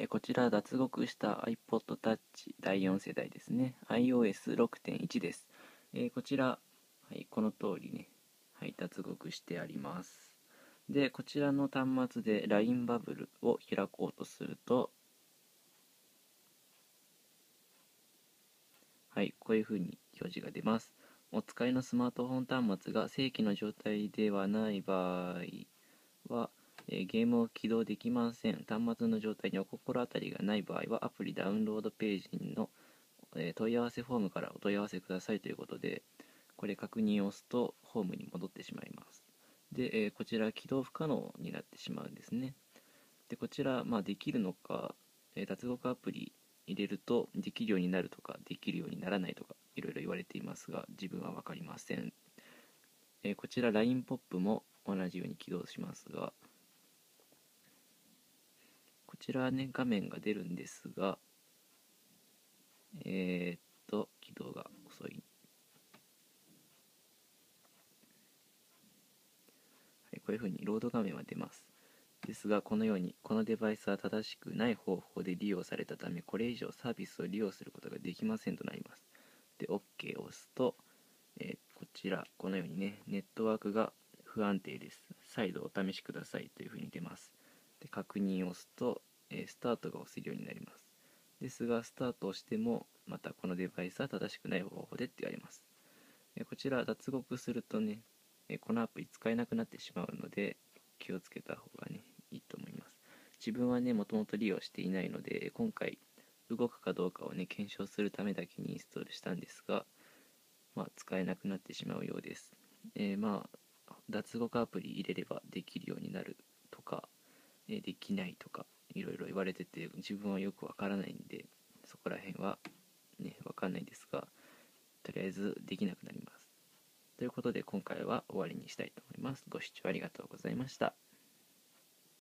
えこちら脱獄した iPod Touch 第4世代ですね。iOS6.1 です、えこちら、はい、この通りね、はい、脱獄してあります。でこちらの端末で LINE バブルを開こうとするとはいこういうふうに表示が出ます。お使いのスマートフォン端末が正規の状態ではない場合は、えゲームを起動できません。端末の状態にお心当たりがない場合は、アプリダウンロードページの、え問い合わせフォームからお問い合わせくださいということで、これ確認を押すと、ホームに戻ってしまいます。で、えこちら起動不可能になってしまうんですね。で、こちら、まあ、できるのか、え脱獄アプリ入れるとできるようになるとか、できるようにならないとか、いろいろ言われていますが、自分は分かりません。えこちら LINE ポップも同じように起動しますが、ちらね、画面が出るんですが、えー、っと、起動が遅い。はい、こういうふうにロード画面は出ます。ですが、このように、このデバイスは正しくない方法で利用されたため、これ以上サービスを利用することができませんとなります。で、OK を押すと、えー、こちら、このようにね、ネットワークが不安定です。再度お試しくださいというふうに出ます。で確認を押すと、え、スタートが押せるようになります。ですが、スタートをしても、またこのデバイスは正しくない方法でって言われます。えこちら、脱獄するとね、えこのアプリ使えなくなってしまうので、気をつけた方がね、いいと思います。自分はね、もともと利用していないので、今回、動くかどうかをね、検証するためだけにインストールしたんですが、まあ、使えなくなってしまうようです。えー、まあ、脱獄アプリ入れればできるようになるとか、えできないとかいろいろ言われてて自分はよくわからないんでそこら辺はねわかんないですがとりあえずできなくなります。ということで今回は終わりにしたいと思います。ご視聴ありがとうございました。